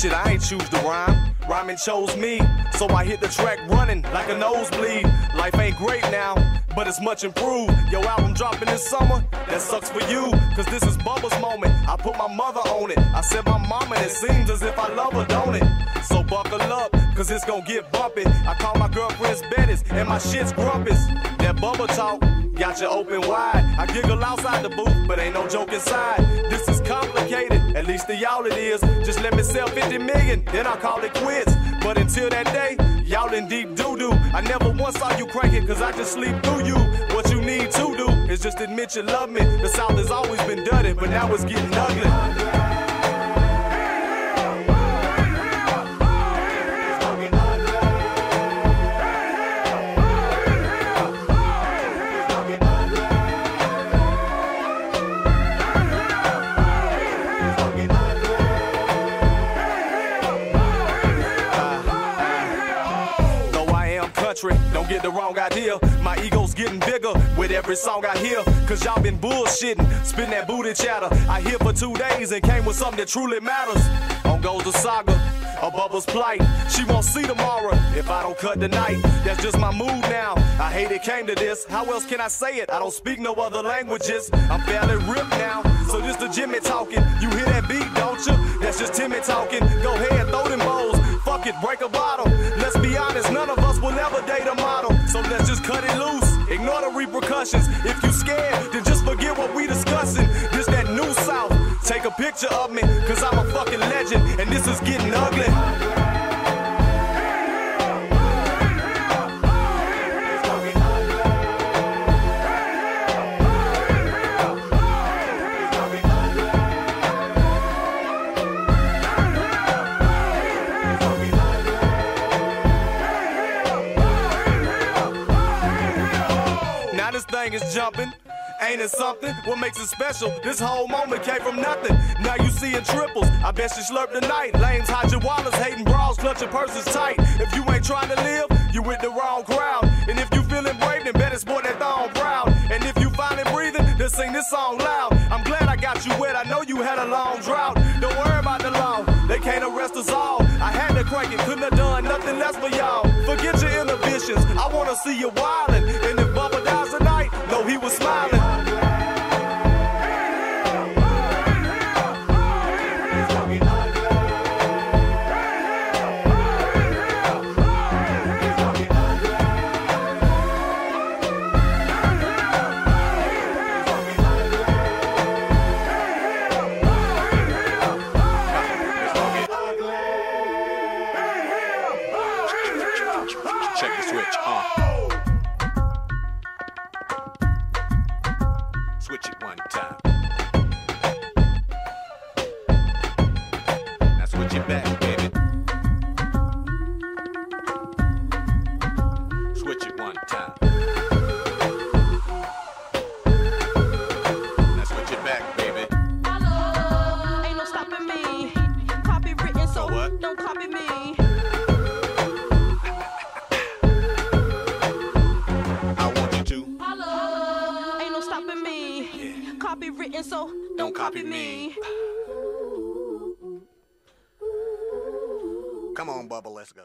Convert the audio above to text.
Shit, I ain't choose the rhyme. Rhyming chose me, so I hit the track running like a nosebleed. Life ain't great now, but it's much improved. Yo, album dropping this summer, that sucks for you, cause this is Bubba's moment. I put my mother on it. I said my mama, it seems as if I love her, don't it? So buckle up, cause it's gonna get bumpy. I call my girlfriend's Bettis, and my shit's grumpus. That Bubba talk got you open wide. I giggle outside the booth, but ain't no joke inside. This at least to y'all it is. Just let me sell 50 million, then I'll call it quits. But until that day, y'all in deep doo doo. I never once saw you cranking, cause I just sleep through you. What you need to do is just admit you love me. The South has always been dirty, but now it's getting ugly. Don't get the wrong idea. My ego's getting bigger with every song I hear. Cause y'all been bullshitting, spitting that booty chatter. I here for two days and came with something that truly matters. On goes the saga. A Bubba's plight. She won't see tomorrow if I don't cut tonight. That's just my mood now. I hate it came to this. How else can I say it? I don't speak no other languages. I'm fairly ripped now. So this the Jimmy talking. You hear that beat, don't you? That's just Timmy talking. Go ahead, throw them bowls. Fuck it, break a bottle. Let's just cut it loose. Ignore the repercussions. If you scared, then just forget what we discussing. This that new south. Take a picture of me, cause I'm a fucking legend, and this is getting ugly. Thing is jumping. Ain't it something? What makes it special? This whole moment came from nothing. Now you seeing triples. I bet you slurp tonight. Lames your wallets, hating bras, clutching purses tight. If you ain't trying to live, you with the wrong crowd. And if you feeling brave, then better sport that thong proud. And if you finally breathing, then sing this song loud. I'm glad I got you wet. I know you had a long drought. Don't worry about the law. They can't arrest us all. I had to crank it, couldn't have done nothing less for y'all. Forget your inhibitions. I wanna see you wildin'. Check the switch. Uh. Don't, copy me. Come on, Bubba, let's go.